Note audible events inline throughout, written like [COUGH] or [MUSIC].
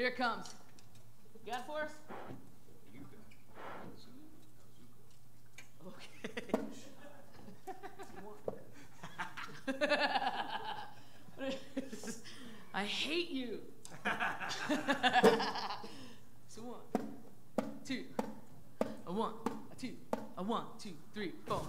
Here it comes. You got it for us? Okay. [LAUGHS] I hate you. [LAUGHS] so one, two, a one, a two, a one, two, three, four.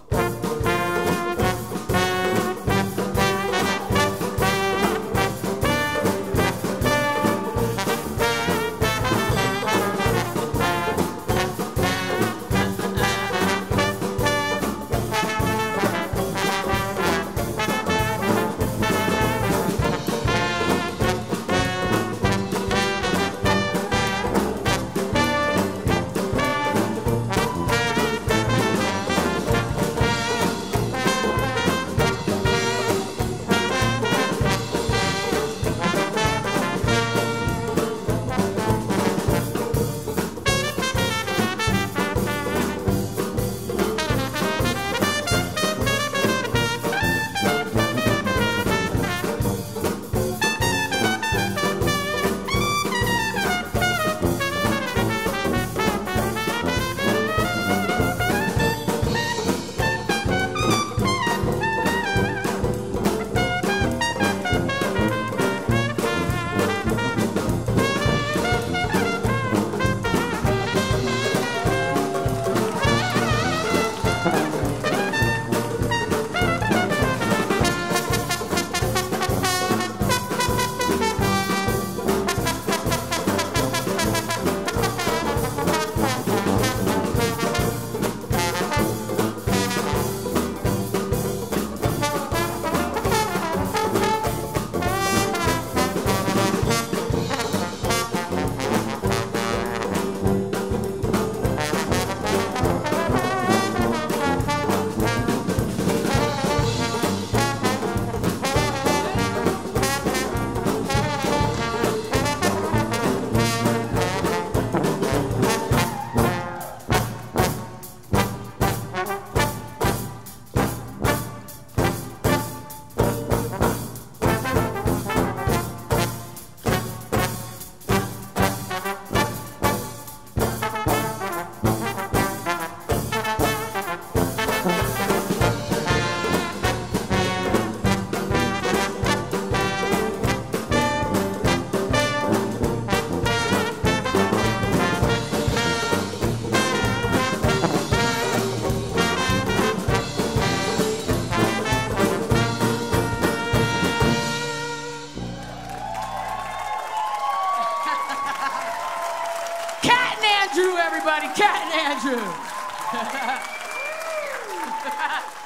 Kat and Andrew, everybody. Kat and Andrew. [LAUGHS]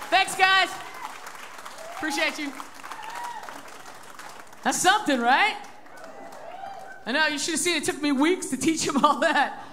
Thanks, guys. Appreciate you. That's something, right? I know, you should have seen it took me weeks to teach him all that.